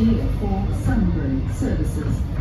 4 Sunbury services.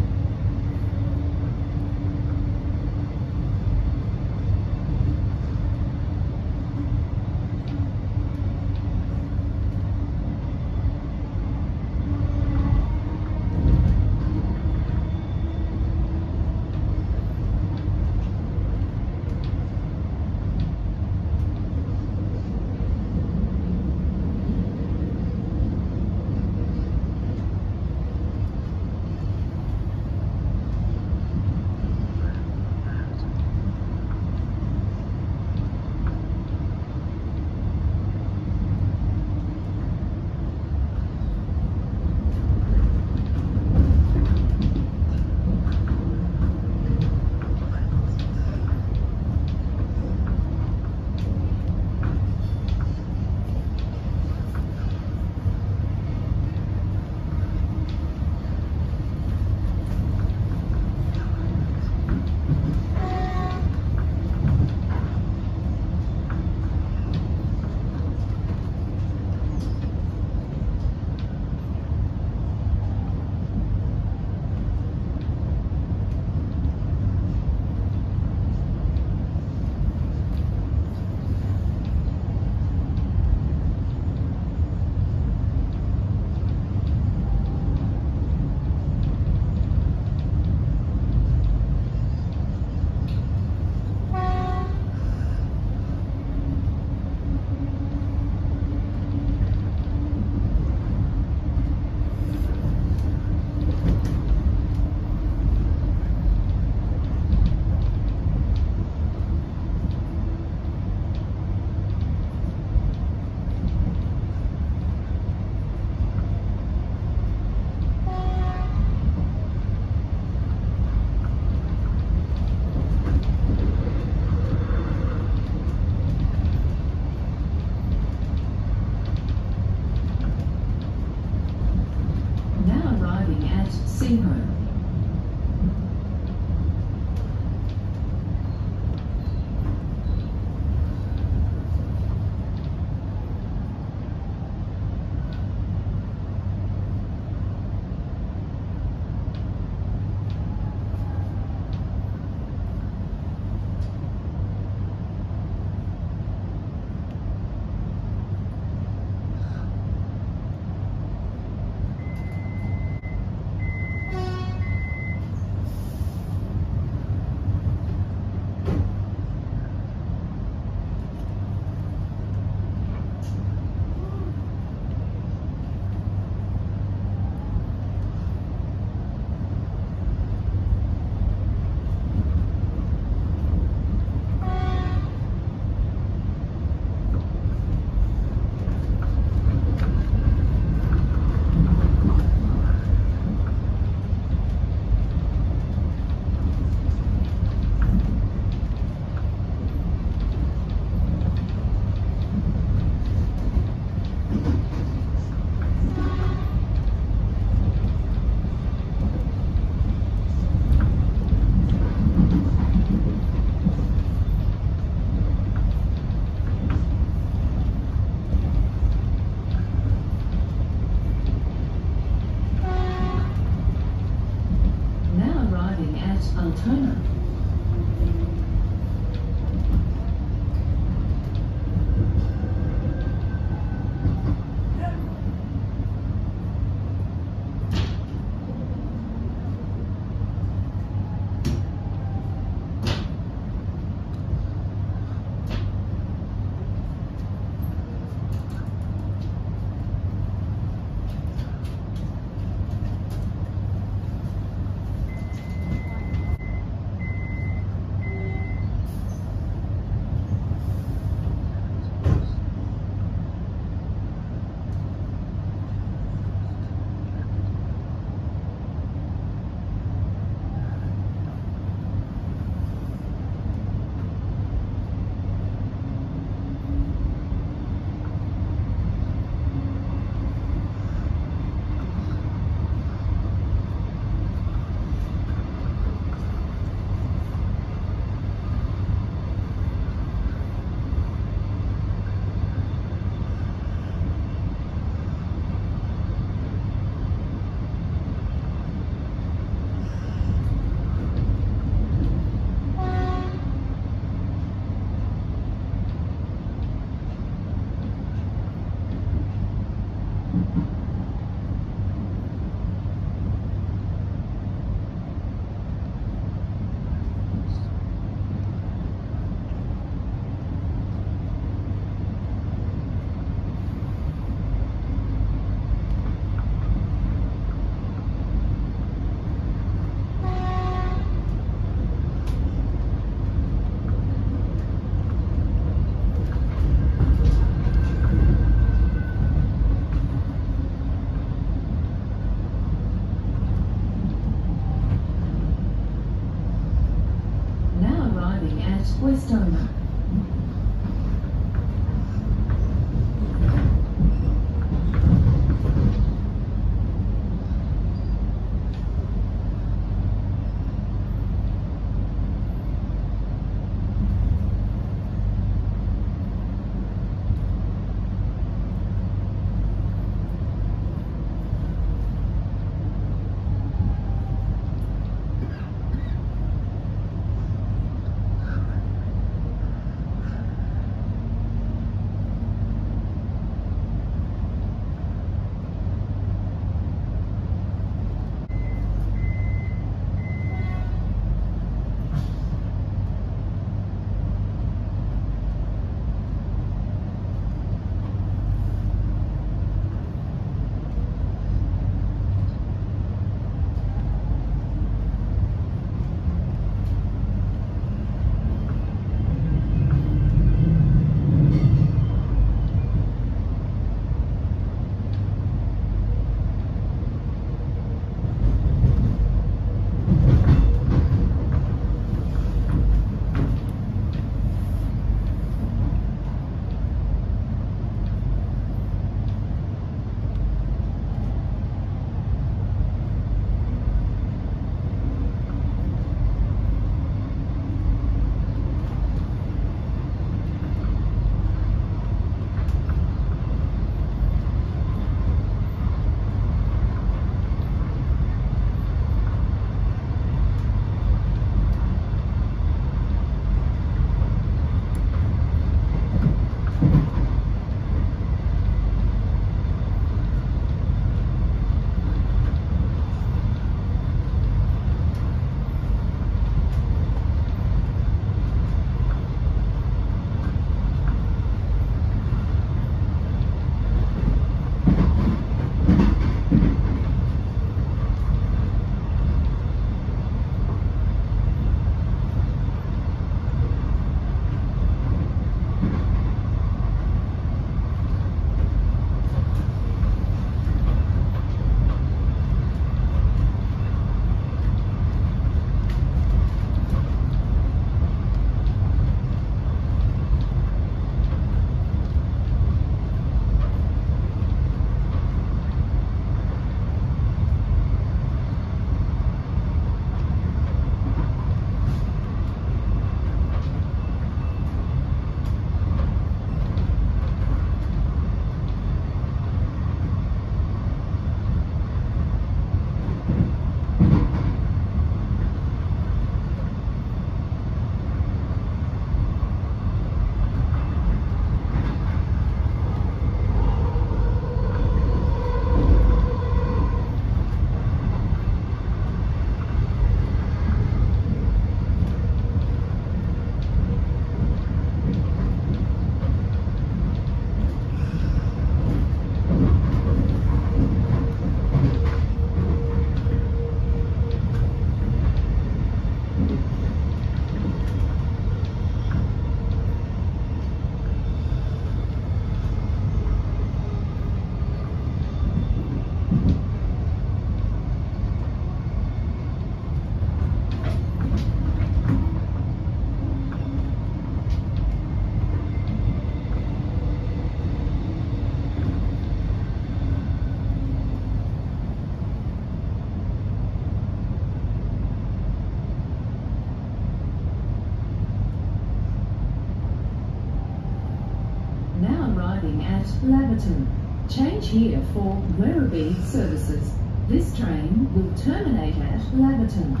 Laverton. Change here for Werribee services. This train will terminate at. Laverton.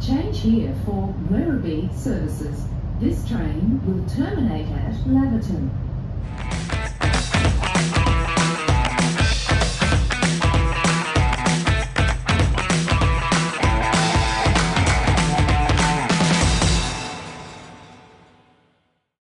Change here for Werribee services. This train will terminate at Laverton.